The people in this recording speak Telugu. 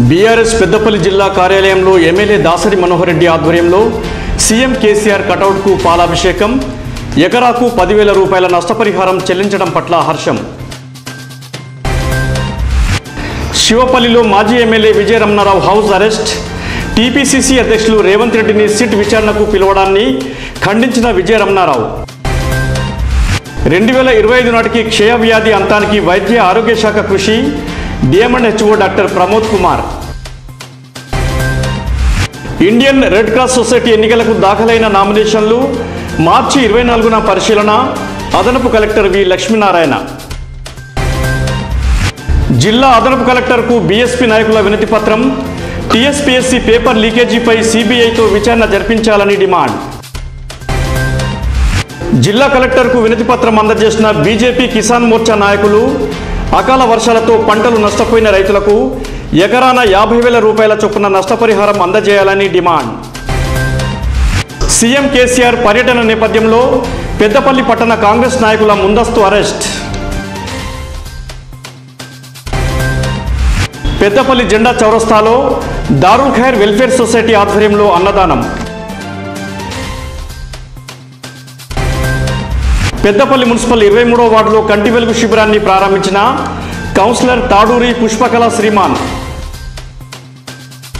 బీఆర్ఎస్ పెద్దపల్లి జిల్లా కార్యాలయంలో ఎమ్మెల్యే దాసరి మనోహర్ రెడ్డి ఆధ్వర్యంలో సీఎం కేసీఆర్ కటౌట్కు పాలాభిషేకం ఎకరాకు పదివేల రూపాయల నష్టపరిహారం చెల్లించడం పట్ల హర్షం. శివపల్లిలో మాజీ MLA Vijaya Ramana Rao house arrest TPCC అధ్యక్షులు రేవంత్ రెడ్డిని సిట్ విచారణకు పిలవడాన్ని ఖండించిన విజయ రమణారావు రెండు వేల ఇరవై ఐదు నాటికి క్షయవ్యాధి అంతానికి వైద్య ఆరోగ్య శాఖ కృషి DM and HO doctor Pramod Kumar. Indian red cross society ఎన్నికలకు దాఖలైన నామినేషన్లు మార్చి ఇరవై నాలుగున పరిశీలన. అదనపు కలెక్టర్ వి లక్ష్మీనారాయణ. జిల్లా అదనపు కలెక్టర్కు బీఎస్పీ నాయకుల వినతి పత్రం. టీఎస్పీఎస్సీ పేపర్ లీకేజీపై సిబిఐతో విచారణ జరిపించాలని డిమాండ్. జిల్లా కలెక్టర్కు వినతి పత్రం అందజేసిన బీజేపీ కిసాన్ మోర్చా నాయకులు అకాల వర్షాలతో పంటలు నష్టపోయిన రైతులకు ఎకరాన యాభై వేల రూపాయల చొప్పున నష్టపరిహారం అందజేయాలని డిమాండ్. సీఎం కేసీఆర్ పర్యటన నేపథ్యంలో పెద్దపల్లి పట్టణ కాంగ్రెస్ నాయకుల ముందస్తు అరెస్ట్. పెద్దపల్లి జెండా చౌరస్తాలో దారుల్ ఖైర్ వెల్ఫేర్ సొసైటీ ఆధ్వర్యంలో అన్నదానం. పెద్దపల్లి మున్సిపల్ ఇరవై మూడో వార్డులో కంటి వెలుగు శిబిరాన్ని ప్రారంభించిన కౌన్సిలర్ తాడూరి పుష్పకళ శ్రీమాన్